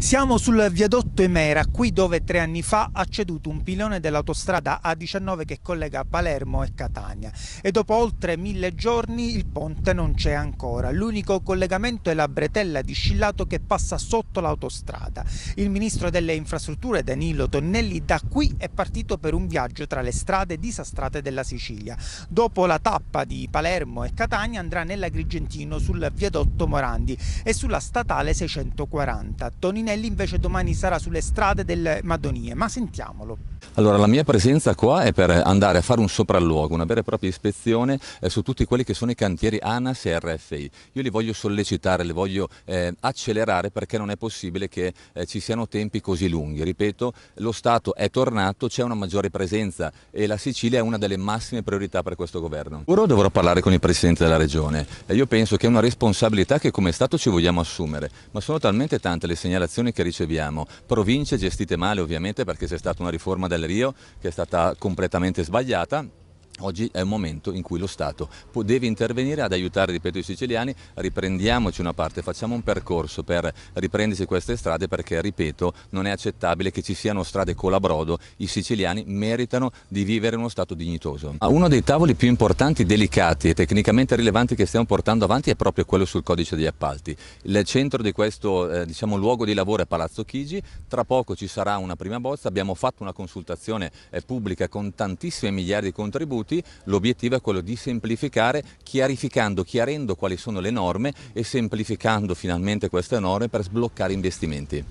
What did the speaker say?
Siamo sul viadotto Emera, qui dove tre anni fa ha ceduto un pilone dell'autostrada A19 che collega Palermo e Catania e dopo oltre mille giorni il ponte non c'è ancora. L'unico collegamento è la bretella di Scillato che passa sotto l'autostrada. Il ministro delle infrastrutture Danilo Tonnelli da qui è partito per un viaggio tra le strade disastrate della Sicilia. Dopo la tappa di Palermo e Catania andrà nell'Agrigentino sul viadotto Morandi e sulla statale 640. Toninelli invece domani sarà sulle strade delle Madonie, ma sentiamolo. Allora la mia presenza qua è per andare a fare un sopralluogo, una vera e propria ispezione eh, su tutti quelli che sono i cantieri ANAS e RFI. Io li voglio sollecitare, li voglio eh, accelerare perché non è possibile che eh, ci siano tempi così lunghi. Ripeto, lo Stato è tornato, c'è una maggiore presenza e la Sicilia è una delle massime priorità per questo governo. Ora dovrò parlare con il Presidente della Regione e io penso che è una responsabilità che come Stato ci vogliamo assumere, ma sono talmente tante le segnalazioni che riceviamo, province gestite male ovviamente perché c'è stata una riforma del Rio che è stata completamente sbagliata Oggi è un momento in cui lo Stato deve intervenire ad aiutare, ripeto, i siciliani, riprendiamoci una parte, facciamo un percorso per riprendersi queste strade perché, ripeto, non è accettabile che ci siano strade colabrodo, i siciliani meritano di vivere in uno Stato dignitoso. Uno dei tavoli più importanti, delicati e tecnicamente rilevanti che stiamo portando avanti è proprio quello sul codice degli appalti. Il centro di questo eh, diciamo, luogo di lavoro è Palazzo Chigi, tra poco ci sarà una prima bozza, abbiamo fatto una consultazione eh, pubblica con tantissime migliaia di contributi minuti, l'obiettivo è quello di semplificare chiarificando, chiarendo quali sono le norme e semplificando finalmente queste norme per sbloccare investimenti.